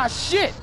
My shit!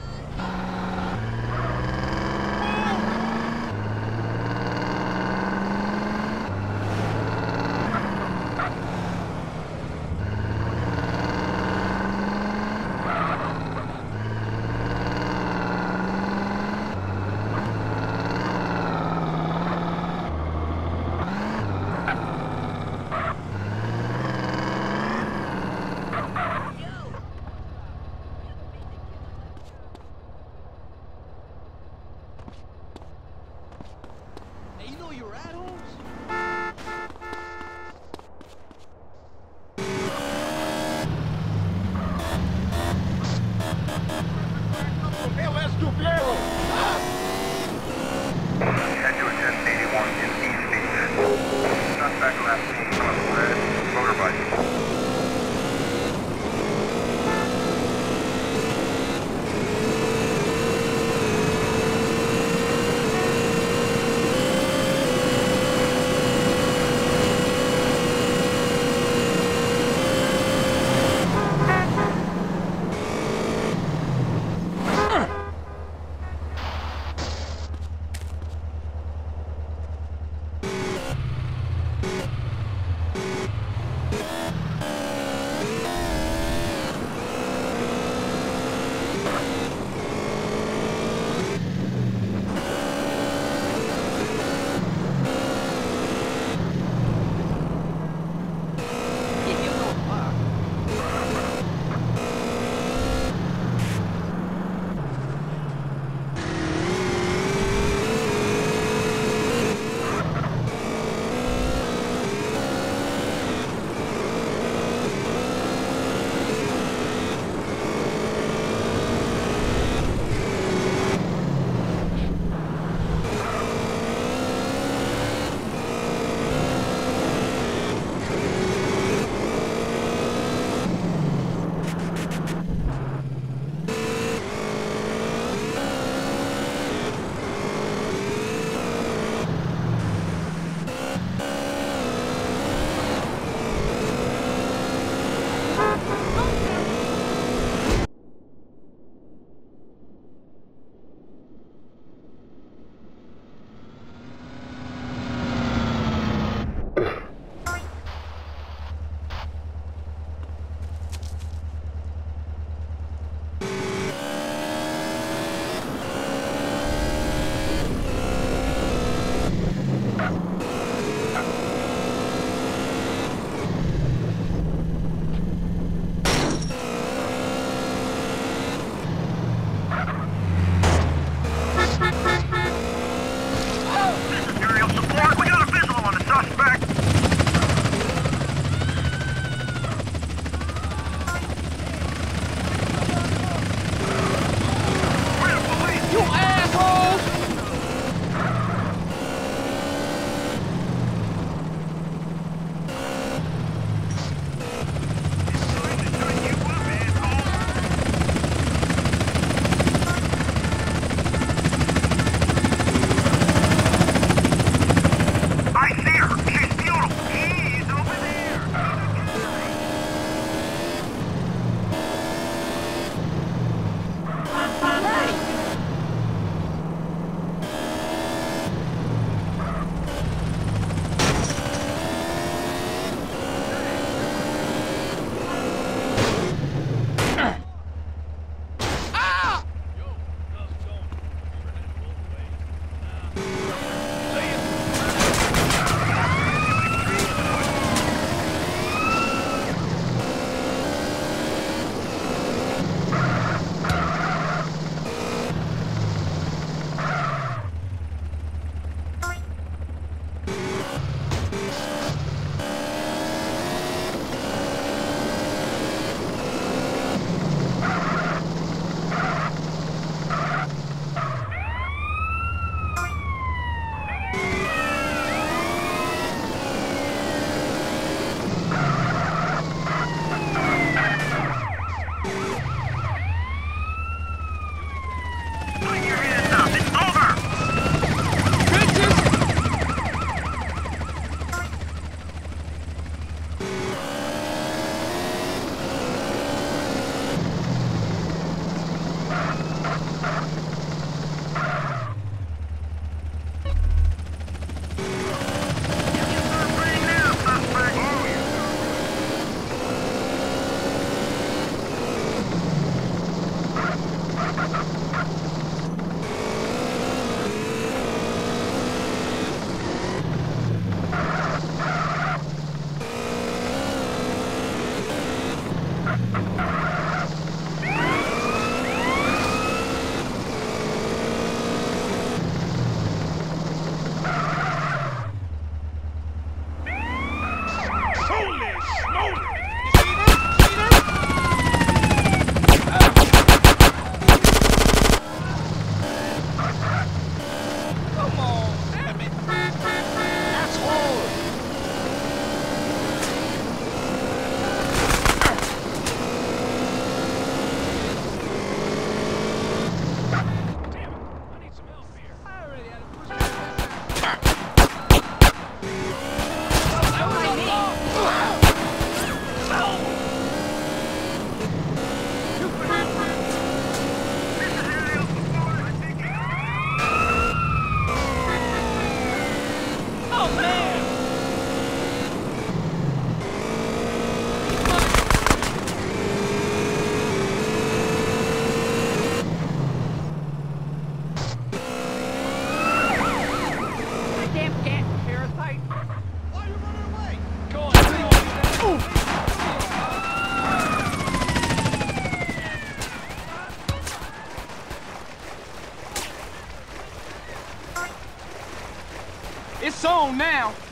It's on now.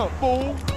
Cunt, fool.